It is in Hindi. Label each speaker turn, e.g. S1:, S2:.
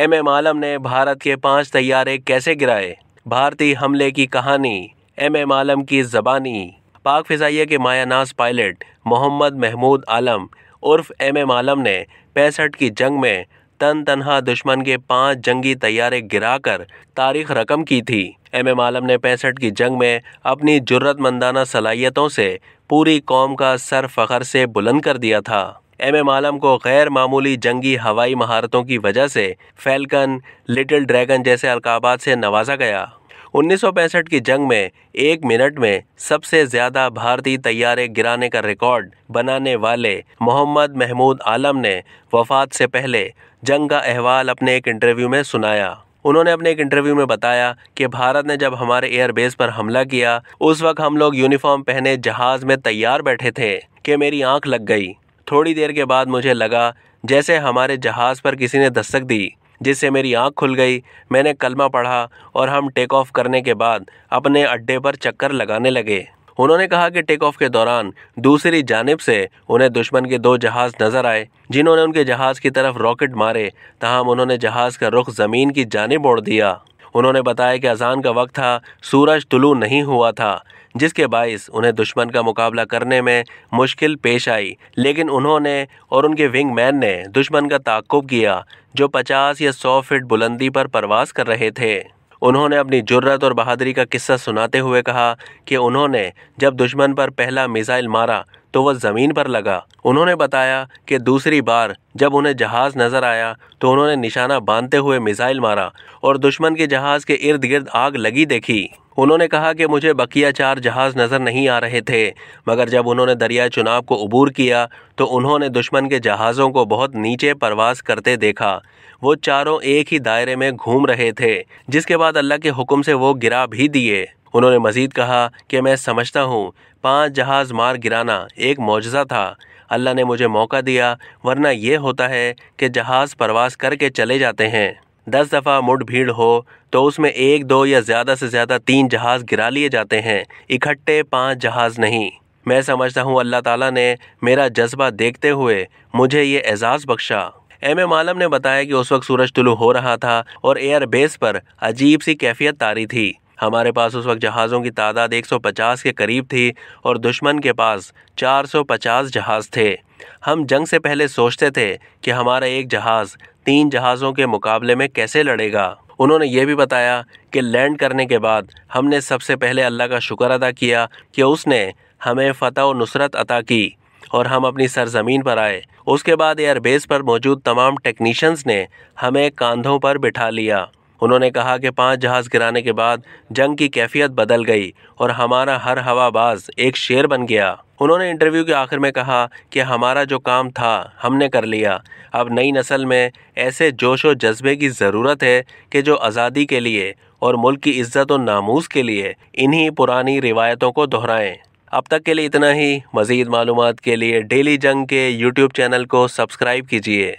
S1: एम एम आलम ने भारत के पाँच तैयारे कैसे गिराए? भारतीय हमले की कहानी, एम एम आलम की जबानी, पाक फिजाइया के मायानाज पायलट मोहम्मद महमूद आलम उर्फ़ एम एम आलम ने पैंसठ की जंग में तन तनहा दुश्मन के पाँच जंगी तैयारे गिराकर तारीख रकम की थी। एम एम आलम ने पैंसठ की जंग में अपनी जरूरतमंदाना सलाहियतों से पूरी कौम का सर फखर से बुलंद कर दिया था। एम एम आलम को गैर मामूली जंगी हवाई महारतों की वजह से फैल्कन, लिटिल ड्रैगन जैसे अलकाबात से नवाजा गया। 1965 की जंग में एक मिनट में सबसे ज़्यादा भारतीय तैयारे गिराने का रिकॉर्ड बनाने वाले मोहम्मद महमूद आलम ने वफात से पहले जंग का अहवाल अपने एक इंटरव्यू में सुनाया। उन्होंने अपने एक इंटरव्यू में बताया कि भारत ने जब हमारे एयरबेस पर हमला किया, उस वक्त हम लोग यूनिफॉर्म पहने जहाज़ में तैयार बैठे थे कि मेरी आँख लग गई। थोड़ी देर के बाद मुझे लगा जैसे हमारे जहाज़ पर किसी ने दस्तक दी, जिससे मेरी आँख खुल गई। मैंने कलमा पढ़ा और हम टेक ऑफ़ करने के बाद अपने अड्डे पर चक्कर लगाने लगे। उन्होंने कहा कि टेक ऑफ़ के दौरान दूसरी जानब से उन्हें दुश्मन के दो जहाज़ नज़र आए, जिन्होंने उनके जहाज़ की तरफ़ रॉकेट मारे तहम उन्होंने जहाज़ का रुख ज़मीन की जानब मोड़ दिया। उन्होंने बताया कि अजान का वक्त था, सूरज तुलू नहीं हुआ था, जिसके बायस उन्हें दुश्मन का मुकाबला करने में मुश्किल पेश आई। लेकिन उन्होंने और उनके विंग मैन ने दुश्मन का ताकुब किया, जो 50 या 100 फीट बुलंदी पर परवास कर रहे थे। उन्होंने अपनी जुर्रत और बहादुरी का किस्सा सुनाते हुए कहा कि उन्होंने जब दुश्मन पर पहला मिसाइल मारा तो वह ज़मीन पर लगा। उन्होंने बताया कि दूसरी बार जब उन्हें जहाज़ नज़र आया तो उन्होंने निशाना बांधते हुए मिसाइल मारा और दुश्मन के जहाज़ के इर्द गिर्द आग लगी देखी। उन्होंने कहा कि मुझे बकिया चार जहाज़ नज़र नहीं आ रहे थे, मगर जब उन्होंने दरिया चुनाव को अबूर किया तो उन्होंने दुश्मन के जहाज़ों को बहुत नीचे परवास करते देखा। वो चारों एक ही दायरे में घूम रहे थे, जिसके बाद अल्लाह के हुक्म से वो गिरा भी दिए। उन्होंने मजीद कहा कि मैं समझता हूँ, पाँच जहाज़ मार गिराना एक मुआजा था। अल्लाह ने मुझे मौका दिया, वरना ये होता है कि जहाज़ परवास करके चले जाते हैं। दस दफ़ा मुठ भीड़ हो तो उसमें एक, दो या ज़्यादा से ज़्यादा तीन जहाज़ गिरा लिए जाते हैं। इकट्ठे पाँच जहाज़ नहीं। मैं समझता हूँ अल्लाह ताला ने मेरा जज्बा देखते हुए मुझे ये एजाज़ बख्शा। एम एम आलम ने बताया कि उस वक्त सूरज तुलू हो रहा था और एयरबेस पर अजीब सी कैफियत तारी थी। हमारे पास उस वक्त जहाज़ों की तादाद 150 के करीब थी और दुश्मन के पास 450 जहाज़ थे। हम जंग से पहले सोचते थे कि हमारा एक जहाज़ तीन जहाज़ों के मुकाबले में कैसे लड़ेगा। उन्होंने ये भी बताया कि लैंड करने के बाद हमने सबसे पहले अल्लाह का शुक्र अदा किया कि उसने हमें फ़तह व नुसरत अता की और हम अपनी सरजमीन पर आए। उसके बाद एयरबेस पर मौजूद तमाम टेक्नीशियंस ने हमें कांधों पर बिठा लिया। उन्होंने कहा कि पाँच जहाज़ गिराने के बाद जंग की कैफियत बदल गई और हमारा हर हवाबाज एक शेर बन गया। उन्होंने इंटरव्यू के आखिर में कहा कि हमारा जो काम था, हमने कर लिया। अब नई नस्ल में ऐसे जोश व जज्बे की ज़रूरत है कि जो आज़ादी के लिए और मुल्क की इज़्ज़त और नामूस के लिए इन्हीं पुरानी रिवायतों को दोहराएँ। अब तक के लिए इतना ही। मज़ीद मालूम के लिए डेली जंग के यूट्यूब चैनल को सब्सक्राइब कीजिए।